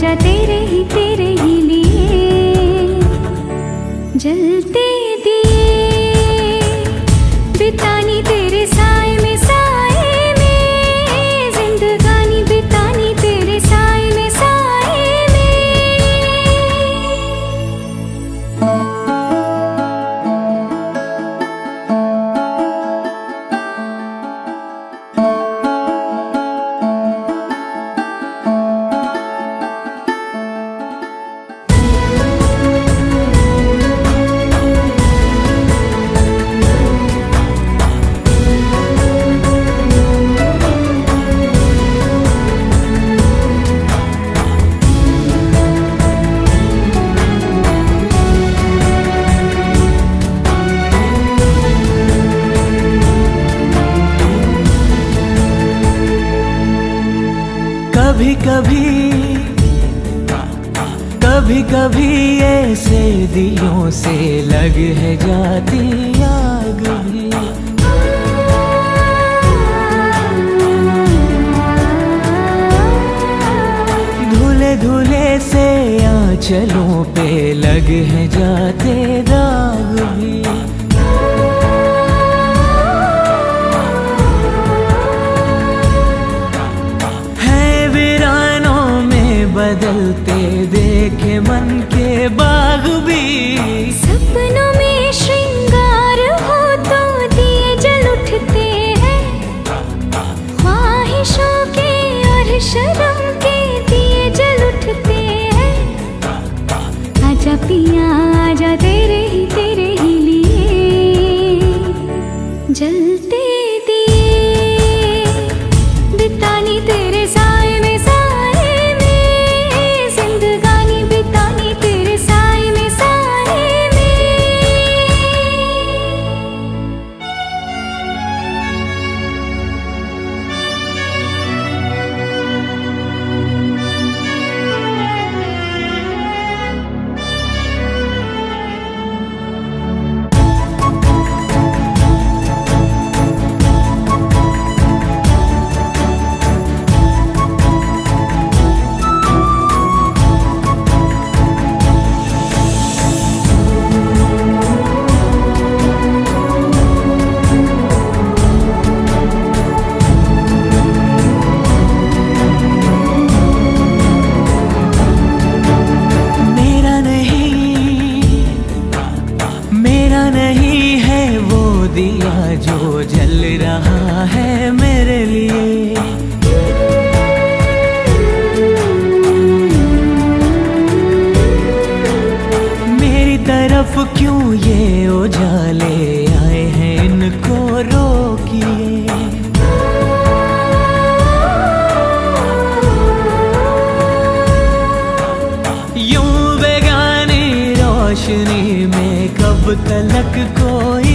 आजा तेरे ही तेरे ही लिए। जलते कभी कभी कभी कभी ऐसे दिलों से लग है जाती आग भी। धुले धुले से आंचलों पे लग है जाते दाग भी। मन के बाग भी। सपनों में श्रृंगार हो तो दिए जल उठते हैं। ख्वाहिशों के और शर्म है मेरे लिए। मेरी तरफ़ क्यों ये उजाले आए हैं इनको रोकिए? यूँ बेगानी रोशनी में कब तलक कोई